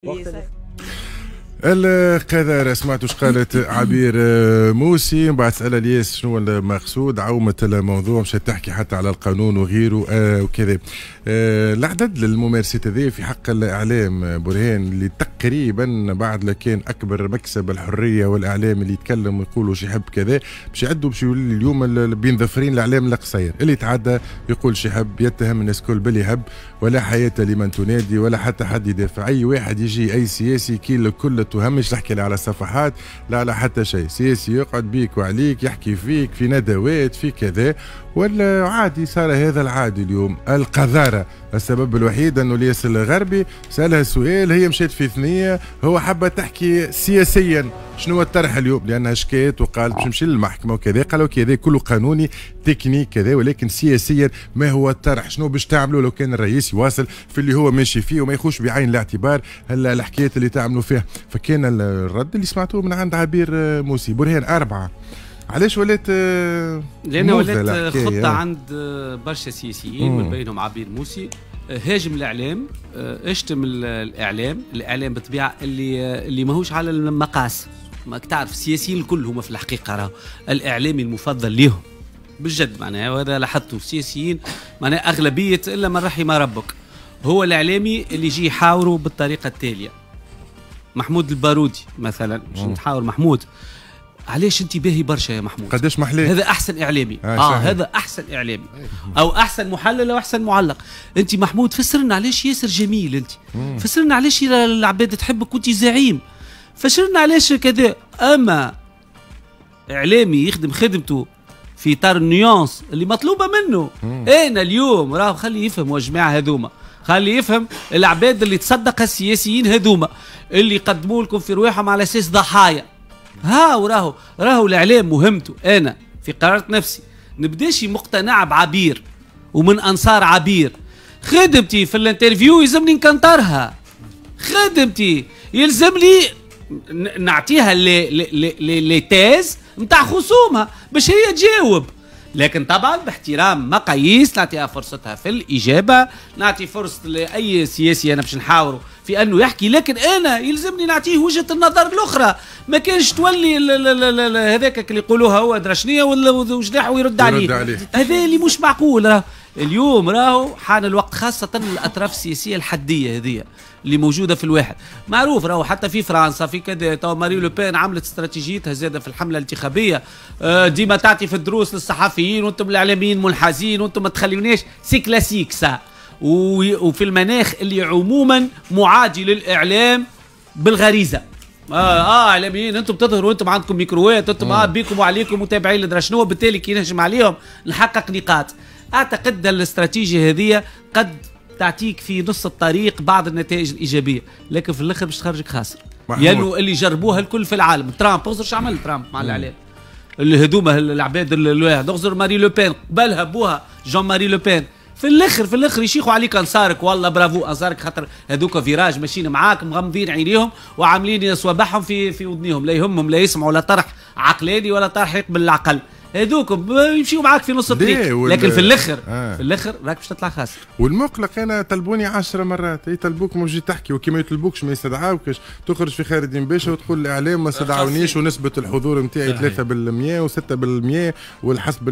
What القذارة سمعتوا إيش قالت عبير موسي؟ من بعد سأل الياس شنو المقصود عومت الموضوع مش تحكي حتى على القانون وغيره آه وكذا. آه العدد للممارسات هذه في حق الإعلام برهان اللي تقريبا بعد لكان أكبر مكسب الحرية والإعلام اللي يتكلم ويقول وش يحب كذا باش يعدوا باش اليوم بينظفرين الإعلام القصير اللي يتعدى يقول شي يحب يتهم الناس كل باللي يحب ولا حياة لمن تنادي ولا حتى حد يدافع. أي واحد يجي أي سياسي كي الكل تهمش تحكي لا على صفحات لا على حتى شيء. سياسي يقعد بيك وعليك يحكي فيك في ندوات في كذا. ولا عادي صار هذا العادي اليوم القذارة. السبب الوحيد أنه الياس الغربي سألها سؤال هي مشيت في ثنية هو حابة تحكي سياسيا شنو الطرح اليوم؟ لأنها شكيت وقالت باش نمشي للمحكمة وكذا قالوا كذا كله قانوني تكنيك كذا ولكن سياسيا ما هو الطرح؟ شنو باش تعملوا لو كان الرئيس يواصل في اللي هو ماشي فيه وما يخوش بعين الاعتبار؟ هلا الحكايات اللي تعملوا فيها؟ فكان الرد اللي سمعتوه من عند عبير موسي برهان أربعة. علاش ولات آه، لأن ولات خطة عند برشا سياسيين من بينهم عبير موسي. آه، هاجم الإعلام آه، اشتم الإعلام. الإعلام بالطبيعة اللي اللي ماهوش على المقاس. ما تعرف السياسيين الكل هما في الحقيقة راهو الإعلامي المفضل ليهم. بالجد معناها وهذا لاحظته. السياسيين معناها أغلبية إلا من رحم ربك. هو الإعلامي اللي يجي يحاوره بالطريقة التالية. محمود البارودي مثلا مش نتحاور محمود. علاش انت باهي برشا يا محمود؟ قداش محلي هذا أحسن إعلامي. آه, آه هذا أحسن إعلامي. أو أحسن محلل أو أحسن معلق. انت محمود فسر لنا علاش ياسر جميل انت. فسر لنا علاش العباد تحبك وانت زعيم. فسر لنا علاش كذا. أما إعلامي يخدم خدمته في اطار النيونس اللي مطلوبة منه. أنا اليوم راه خلي يفهم الجماعه هذوما. خلي يفهم العباد اللي تصدق السياسيين هذوما. اللي يقدموا لكم في رواحهم على أساس ضحايا. ها وراهو راهو الإعلام مهمته. أنا في قرارة نفسي نبداش مقتنع بعبير ومن أنصار عبير. خدمتي في ال interview يلزمني نكنطرها. خدمتي يلزم لي نعطيها لي لي لي, لي تيز نتاع خصومها باش هي تجاوب. لكن طبعا باحترام مقاييس نعطيها فرصتها في الإجابة. نعطي فرصة لأي سياسي أنا باش نحاوره في أنه يحكي. لكن أنا يلزمني نعطيه وجهة النظر الأخرى. ما كانش تولي هذاك اللي يقولوها هو درشنية ولا وجناح ويرد عليه. هذا اللي مش معقول راه. اليوم راهو حان الوقت خاصة الأطراف السياسية الحدية هذه اللي موجودة في الواحد. معروف راهو حتى في فرنسا في كذا تو ماري لو بين عملت استراتيجيتها زادة في الحملة الانتخابية. آه، ديما تعطي في الدروس للصحفيين وأنتم الإعلاميين منحازين وأنتم ما تخليوناش c'est classique ça. وفي المناخ اللي عموما معادي للإعلام بالغريزة. آه آه إعلاميين أنتم بتظهروا أنتم عندكم ميكروات أنتم آه بيكم وعليكم متابعين لدرا شنو بالتالي كي نهجم عليهم نحقق نقاط. أعتقد الاستراتيجية هذه قد تعطيك في نص الطريق بعض النتائج الإيجابية. لكن في الأخر باش تخرجك خاسر. لأنه اللي جربوها الكل في العالم. ترامب انظر شو عمل ترامب؟ مع الاعلام اللي هذوما العباد انظر ماري لو بين. قبلها بوها جون ماري لو بين. في الأخر في الأخر يشيخوا عليك أنصارك. والله برافو أنصارك خاطر هذوك virage ماشيين معاك مغمضين عينيهم وعاملين صوابعهم في في ودنيهم. لا يهمهم لا يسمعوا لا طرح عقلاني ولا طرح يقبل العقل. هذوك يمشيوا معاك في نص الطريق. وال... لكن في الآخر آه. في الآخر راك باش تطلع خاسر والمقلق أنا طلبوني عشر مرات. يطلبوك؟ ما تجي تحكي. وكي ما يطلبوكش ما يستدعاوكش. تخرج في خالد بن باشا وتقول الاعلام ما استدعونيش. ونسبة الحضور نتاعي 3% و6% والحسب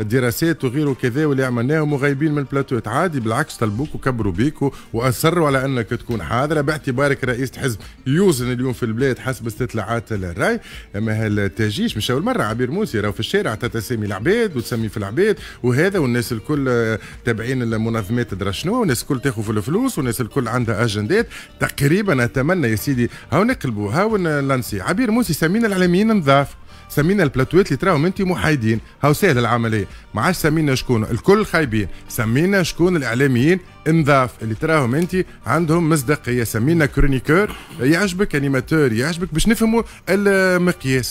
الدراسات وغيره كذا واللي عملناهم وغايبين من البلاتوات عادي بالعكس طلبوك وكبروا بيك وأصروا على أنك تكون حاضرة. باعتبارك رئيس حزب يوزن اليوم في البلاد حسب استطلاعات الرأي. أما هالتاجيش مش أول مرة. عبير موسي راهو في الشارع تتسمي العباد وتسمي في العباد وهذا والناس الكل تابعين المنظمات درا شنو والناس الكل تاخذ في الفلوس والناس الكل عندها أجندات. تقريبا أتمنى يا سيدي هاو نقلبوا هاو لانسي عبير موسي سمينا العالميين نضاف سمينا البلاتوات اللي تراهم انت محايدين. هاو سهل العملية. ما عادش سمينا شكون الكل خايبين. سمينا شكون الإعلاميين انضاف اللي تراهم أنت عندهم مصداقية. سمينا chroniqueur يعجبك animateur يعجبك باش نفهموا المقياس.